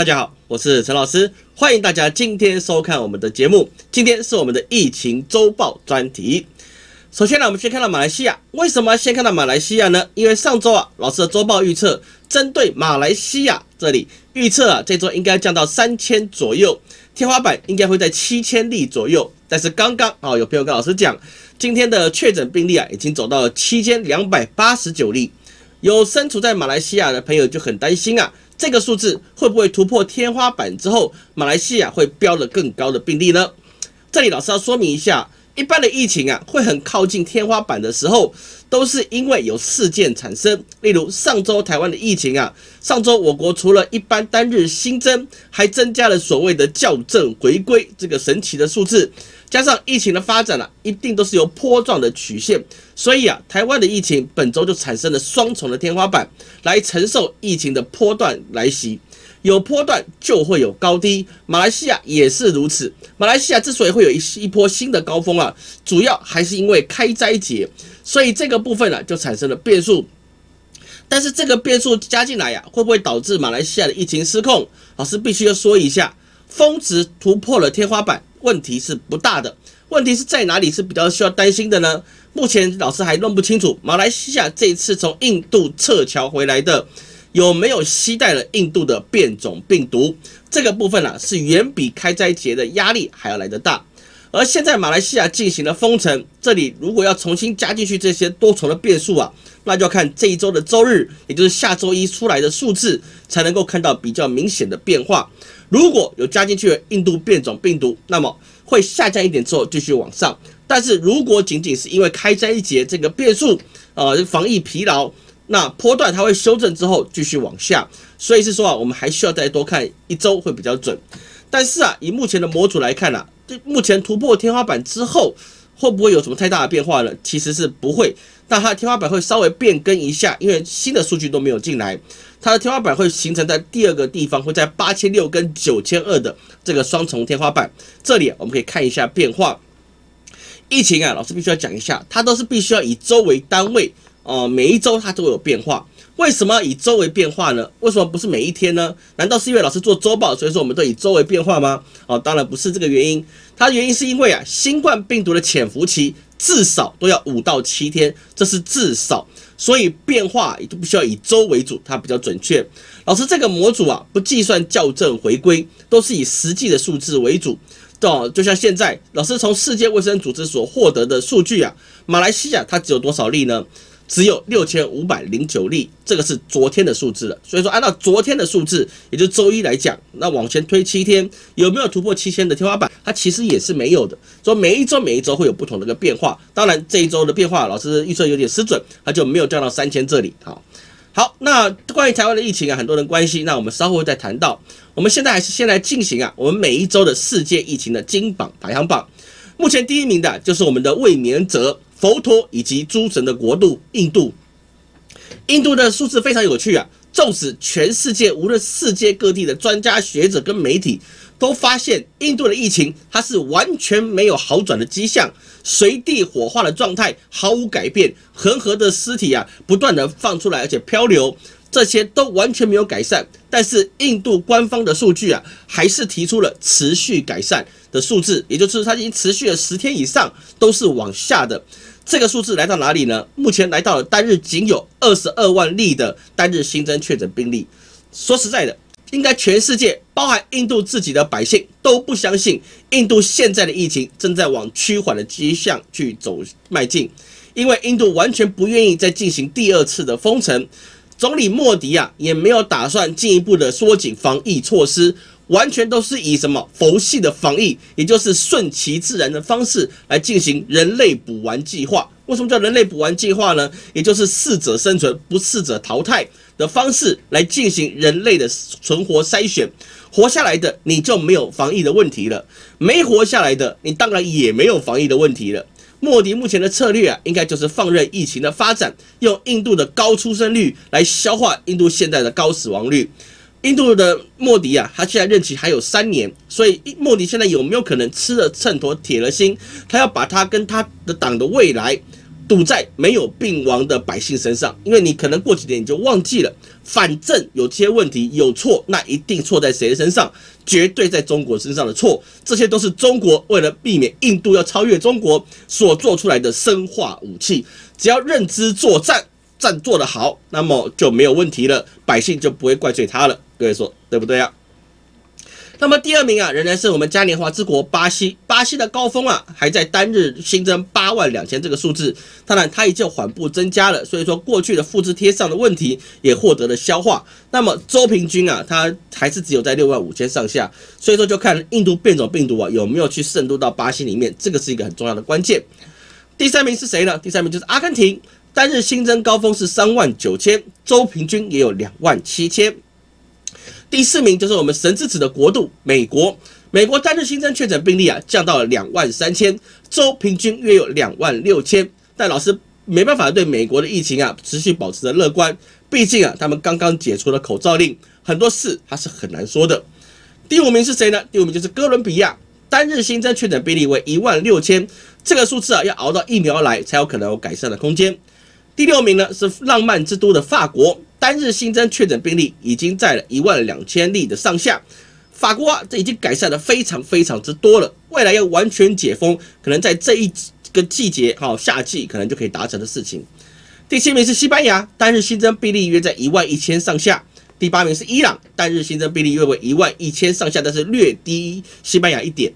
大家好，我是陈老师，欢迎大家今天收看我们的节目。今天是我们的疫情周报专题。首先呢，我们先看到马来西亚。为什么先看到马来西亚呢？因为上周啊，老师的周报预测，针对马来西亚这里预测啊，这周应该降到三千左右，天花板应该会在七千例左右。但是刚刚啊，有朋友跟老师讲，今天的确诊病例啊，已经走到了七千两百八十九例。有身处在马来西亚的朋友就很担心啊。这个数字会不会突破天花板之后，马来西亚会飙了更高的病例呢？这里老师要说明一下，一般的疫情啊，会很靠近天花板的时候，都是因为有事件产生。例如上周台湾的疫情啊，上周我国除了一般单日新增，还增加了所谓的校正回归这个神奇的数字。加上疫情的发展啊，一定都是由坡状的曲线，所以啊，台湾的疫情本周就产生了双重的天花板，来承受疫情的波段来袭。有波段就会有高低，马来西亚也是如此。马来西亚之所以会有一一波新的高峰啊，主要还是因为开斋节，所以这个部分呢就产生了变数。但是这个变数加进来呀，会不会导致马来西亚的疫情失控？老师必须要说一下，峰值突破了天花板。问题是不大的，问题是在哪里是比较需要担心的呢？目前老师还弄不清楚，马来西亚这一次从印度撤侨回来的有没有携带了印度的变种病毒？这个部分啊，是远比开斋节的压力还要来得大。而现在马来西亚进行了封城，这里如果要重新加进去这些多重的变数啊，那就要看这一周的周日，也就是下周一出来的数字，才能够看到比较明显的变化。如果有加进去的印度变种病毒，那么会下降一点之后继续往上。但是如果仅仅是因为开斋一节这个变数，呃，防疫疲劳，那波段它会修正之后继续往下。所以是说啊，我们还需要再多看一周会比较准。但是啊，以目前的模组来看啊。这目前突破天花板之后，会不会有什么太大的变化呢？其实是不会，但它的天花板会稍微变更一下，因为新的数据都没有进来，它的天花板会形成在第二个地方，会在八千六跟九千二的这个双重天花板。这里我们可以看一下变化。疫情啊，老师必须要讲一下，它都是必须要以周为单位哦，每一周它都有变化。为什么以周为变化呢？为什么不是每一天呢？难道是因为老师做周报，所以说我们都以周为变化吗？哦，当然不是这个原因。它原因是因为啊，新冠病毒的潜伏期至少都要五到七天，这是至少，所以变化也就不需要以周为主，它比较准确。老师这个模组啊，不计算校正回归，都是以实际的数字为主。哦，就像现在老师从世界卫生组织所获得的数据啊，马来西亚它只有多少例呢？只有六千五百零九例，这个是昨天的数字了。所以说，按照昨天的数字，也就周一来讲，那往前推七天，有没有突破七千的天花板？它其实也是没有的。说每一周每一周会有不同的一个变化。当然，这一周的变化，老师预测有点失准，它就没有降到三千这里。好，好，那关于台湾的疫情啊，很多人关心，那我们稍后再谈到。我们现在还是先来进行啊，我们每一周的世界疫情的金榜排行榜。目前第一名的就是我们的卫冕者。佛陀以及诸神的国度印度，印度的数字非常有趣啊！纵使全世界无论世界各地的专家学者跟媒体都发现，印度的疫情它是完全没有好转的迹象，随地火化的状态毫无改变，恒河的尸体啊不断的放出来，而且漂流。这些都完全没有改善，但是印度官方的数据啊，还是提出了持续改善的数字，也就是它已经持续了十天以上都是往下的。这个数字来到哪里呢？目前来到了单日仅有二十二万例的单日新增确诊病例。说实在的，应该全世界，包含印度自己的百姓都不相信，印度现在的疫情正在往趋缓的迹象去走迈进，因为印度完全不愿意再进行第二次的封城。总理莫迪啊，也没有打算进一步的缩紧防疫措施，完全都是以什么佛系的防疫，也就是顺其自然的方式来进行人类补完计划。为什么叫人类补完计划呢？也就是适者生存，不适者淘汰的方式来进行人类的存活筛选。活下来的你就没有防疫的问题了，没活下来的你当然也没有防疫的问题了。莫迪目前的策略啊，应该就是放任疫情的发展，用印度的高出生率来消化印度现在的高死亡率。印度的莫迪啊，他现在任期还有三年，所以莫迪现在有没有可能吃了秤砣铁了心，他要把他跟他的党的未来赌在没有病亡的百姓身上？因为你可能过几年你就忘记了，反正有些问题有错，那一定错在谁身上？绝对在中国身上的错。这些都是中国为了避免印度要超越中国所做出来的生化武器。只要认知作战，战做得好，那么就没有问题了，百姓就不会怪罪他了。各位说对不对啊？那么第二名啊，仍然是我们嘉年华之国巴西。巴西的高峰啊，还在单日新增八万两千这个数字。当然，它已经缓步增加了，所以说过去的复制贴上的问题也获得了消化。那么周平均啊，它还是只有在六万五千上下。所以说，就看印度变种病毒啊有没有去渗入到巴西里面，这个是一个很重要的关键。第三名是谁呢？第三名就是阿根廷，单日新增高峰是三万九千，周平均也有两万七千。第四名就是我们神之子的国度美国，美国单日新增确诊病例啊降到了两万三千，周平均约有两万六千。但老师没办法对美国的疫情啊持续保持着乐观，毕竟啊他们刚刚解除了口罩令，很多事他是很难说的。第五名是谁呢？第五名就是哥伦比亚，单日新增确诊病例为一万六千，这个数字啊要熬到疫苗来才有可能有改善的空间。第六名呢是浪漫之都的法国。单日新增确诊病例已经在了一万两千例的上下，法国啊，这已经改善的非常非常之多了。未来要完全解封，可能在这一个季节，哈，夏季可能就可以达成的事情。第七名是西班牙，单日新增病例约在一万一千上下。第八名是伊朗，单日新增病例约为一万一千上下，但是略低西班牙一点。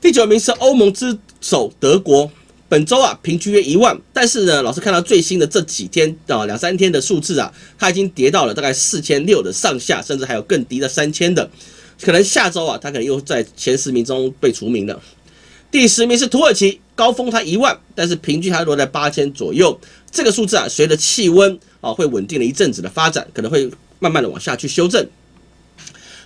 第九名是欧盟之首德国。本周啊，平均约一万，但是呢，老师看到最新的这几天啊，两三天的数字啊，它已经跌到了大概四千六的上下，甚至还有更低的三千的，可能下周啊，它可能又在前十名中被除名了。第十名是土耳其，高峰它一万，但是平均还落在八千左右。这个数字啊，随着气温啊会稳定了一阵子的发展，可能会慢慢的往下去修正。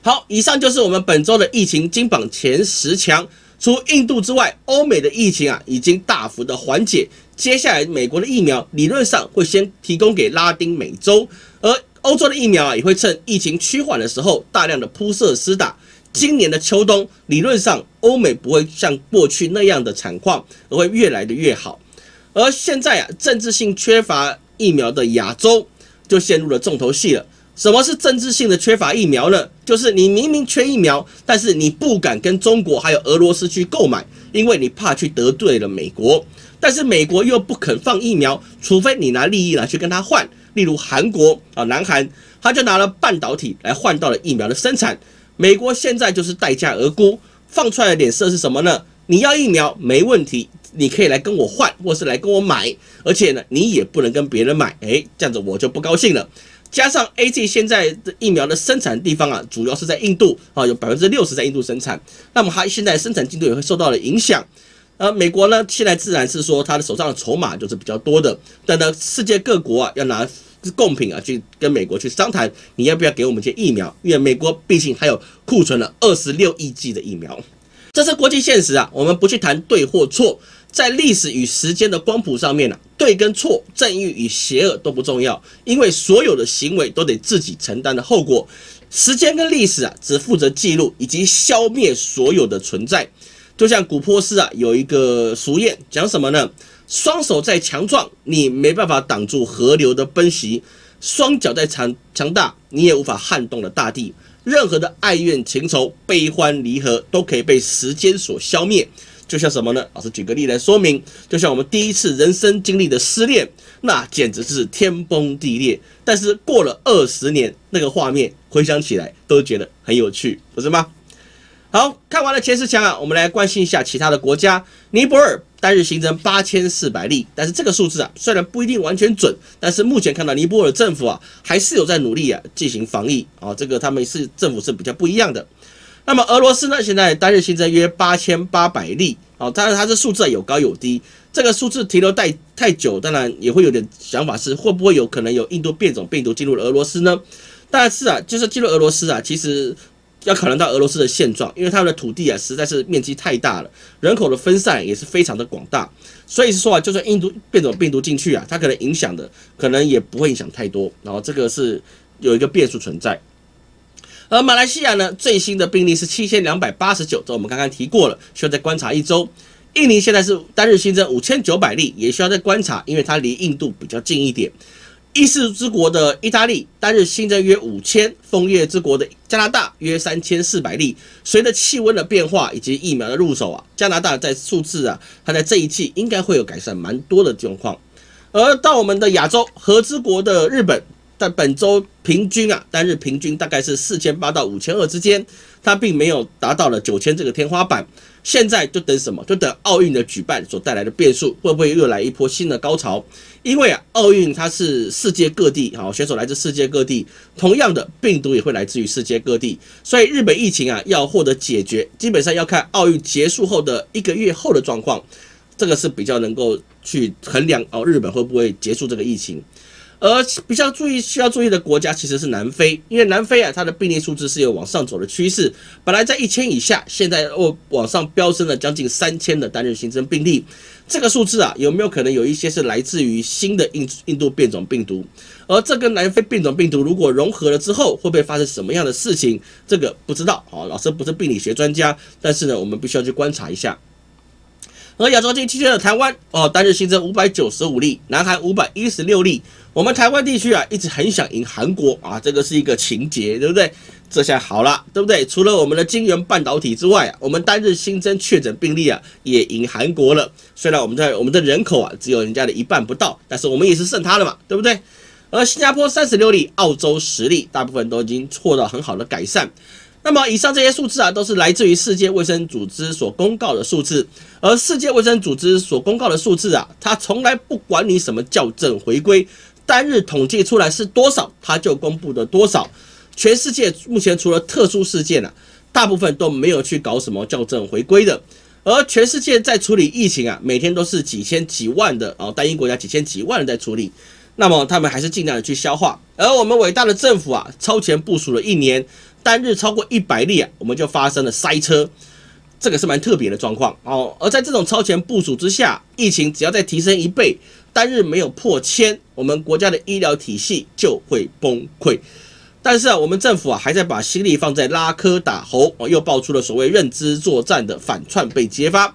好，以上就是我们本周的疫情金榜前十强。除印度之外，欧美的疫情啊已经大幅的缓解。接下来，美国的疫苗理论上会先提供给拉丁美洲，而欧洲的疫苗啊也会趁疫情趋缓的时候大量的铺设施打。今年的秋冬，理论上欧美不会像过去那样的惨况，而会越来的越好。而现在啊，政治性缺乏疫苗的亚洲就陷入了重头戏了。什么是政治性的缺乏疫苗呢？就是你明明缺疫苗，但是你不敢跟中国还有俄罗斯去购买，因为你怕去得罪了美国。但是美国又不肯放疫苗，除非你拿利益来去跟他换。例如韩国啊，南韩他就拿了半导体来换到了疫苗的生产。美国现在就是待价而沽，放出来的脸色是什么呢？你要疫苗没问题，你可以来跟我换，或是来跟我买，而且呢，你也不能跟别人买。诶，这样子我就不高兴了。加上 A G 现在的疫苗的生产地方啊，主要是在印度啊，有百分之六十在印度生产，那么它现在生产进度也会受到了影响。呃，美国呢，现在自然是说它的手上的筹码就是比较多的，但呢，世界各国啊要拿贡品啊去跟美国去商谈，你要不要给我们些疫苗？因为美国毕竟还有库存了二十六亿剂的疫苗，这是国际现实啊，我们不去谈对或错。在历史与时间的光谱上面呢，对跟错、正义与邪恶都不重要，因为所有的行为都得自己承担的后果。时间跟历史啊，只负责记录以及消灭所有的存在。就像古波斯啊，有一个俗谚讲什么呢？双手再强壮，你没办法挡住河流的奔袭；双脚再强强大，你也无法撼动了大地。任何的爱怨情仇、悲欢离合，都可以被时间所消灭。就像什么呢？老师举个例来说明，就像我们第一次人生经历的失恋，那简直是天崩地裂。但是过了二十年，那个画面回想起来都觉得很有趣，不是吗？好看完了前十强啊，我们来关心一下其他的国家。尼泊尔单日新增八千四百例，但是这个数字啊，虽然不一定完全准，但是目前看到尼泊尔政府啊，还是有在努力啊进行防疫啊，这个他们是政府是比较不一样的。那么俄罗斯呢？现在单日新增约八千八百例，哦，当然它的数字有高有低，这个数字停留太太久，当然也会有点想法是会不会有可能有印度变种病毒进入了俄罗斯呢？但是啊，就是进入俄罗斯啊，其实要考量到俄罗斯的现状，因为他们的土地啊实在是面积太大了，人口的分散也是非常的广大，所以说啊，就算印度变种病毒进去啊，它可能影响的可能也不会影响太多，然后这个是有一个变数存在。而马来西亚呢，最新的病例是七千两百八十九，这我们刚刚提过了，需要再观察一周。印尼现在是单日新增五千九百例，也需要再观察，因为它离印度比较近一点。伊势之国的意大利单日新增约五千，枫叶之国的加拿大约三千四百例。随着气温的变化以及疫苗的入手啊，加拿大在数字啊，它在这一季应该会有改善蛮多的状况。而到我们的亚洲，和之国的日本。在本周平均啊，单日平均大概是四千八到五千二之间，它并没有达到了九千这个天花板。现在就等什么？就等奥运的举办所带来的变数，会不会又来一波新的高潮？因为啊，奥运它是世界各地好，选手来自世界各地，同样的病毒也会来自于世界各地，所以日本疫情啊要获得解决，基本上要看奥运结束后的一个月后的状况，这个是比较能够去衡量哦，日本会不会结束这个疫情。而比较注意需要注意的国家其实是南非，因为南非啊，它的病例数字是有往上走的趋势，本来在一千以下，现在哦往上飙升了将近三千的单日新增病例，这个数字啊，有没有可能有一些是来自于新的印印度变种病毒？而这跟南非变种病毒如果融合了之后，会不会发生什么样的事情？这个不知道啊，老师不是病理学专家，但是呢，我们必须要去观察一下。而亚洲第七的台湾哦，单日新增五百九十五例，南韩五百一十六例。我们台湾地区啊，一直很想赢韩国啊，这个是一个情节，对不对？这下好了，对不对？除了我们的晶圆半导体之外啊，我们单日新增确诊病例啊，也赢韩国了。虽然我们在我们的人口啊，只有人家的一半不到，但是我们也是胜他的嘛，对不对？而新加坡三十六例，澳洲十例，大部分都已经获到很好的改善。那么以上这些数字啊，都是来自于世界卫生组织所公告的数字。而世界卫生组织所公告的数字啊，它从来不管你什么校正回归，单日统计出来是多少，它就公布的多少。全世界目前除了特殊事件啊，大部分都没有去搞什么校正回归的。而全世界在处理疫情啊，每天都是几千几万的哦，单一国家几千几万人在处理，那么他们还是尽量的去消化。而我们伟大的政府啊，超前部署了一年。单日超过一百例啊，我们就发生了塞车，这个是蛮特别的状况哦。而在这种超前部署之下，疫情只要再提升一倍，单日没有破千，我们国家的医疗体系就会崩溃。但是啊，我们政府啊还在把心力放在拉科打猴，又爆出了所谓认知作战的反串被揭发。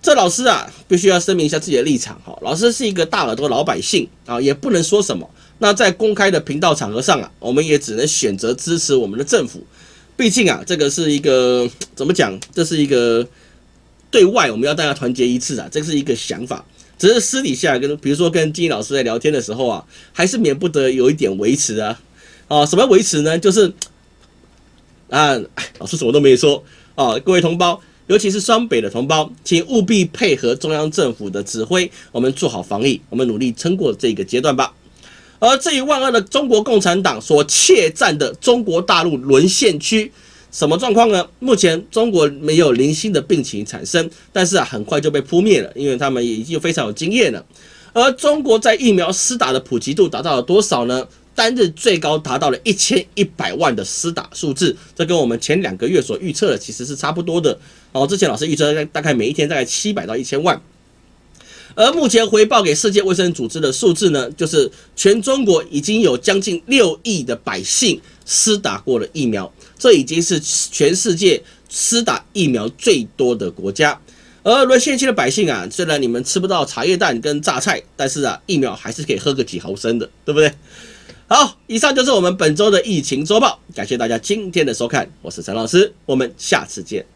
这老师啊，必须要声明一下自己的立场哈。老师是一个大耳朵老百姓啊，也不能说什么。那在公开的频道场合上啊，我们也只能选择支持我们的政府。毕竟啊，这个是一个怎么讲？这是一个对外我们要大家团结一致啊，这是一个想法。只是私底下跟比如说跟金老师在聊天的时候啊，还是免不得有一点维持啊。啊，什么维持呢？就是啊，老师什么都没说啊，各位同胞。尤其是双北的同胞，请务必配合中央政府的指挥，我们做好防疫，我们努力撑过这个阶段吧。而这一万恶的中国共产党所怯战的中国大陆沦陷区，什么状况呢？目前中国没有零星的病情产生，但是啊，很快就被扑灭了，因为他们已经非常有经验了。而中国在疫苗施打的普及度达到了多少呢？单日最高达到了一千一百万的施打数字，这跟我们前两个月所预测的其实是差不多的。哦，之前老师预测大概每一天大概七百到一千万，而目前回报给世界卫生组织的数字呢，就是全中国已经有将近六亿的百姓施打过了疫苗，这已经是全世界施打疫苗最多的国家。而沦陷区的百姓啊，虽然你们吃不到茶叶蛋跟榨菜，但是啊，疫苗还是可以喝个几毫升的，对不对？好，以上就是我们本周的疫情周报，感谢大家今天的收看，我是陈老师，我们下次见。